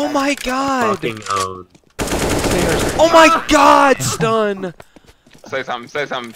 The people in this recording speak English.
Oh, oh my god! Fucking own. Oh my god, stun! Say something. Say something.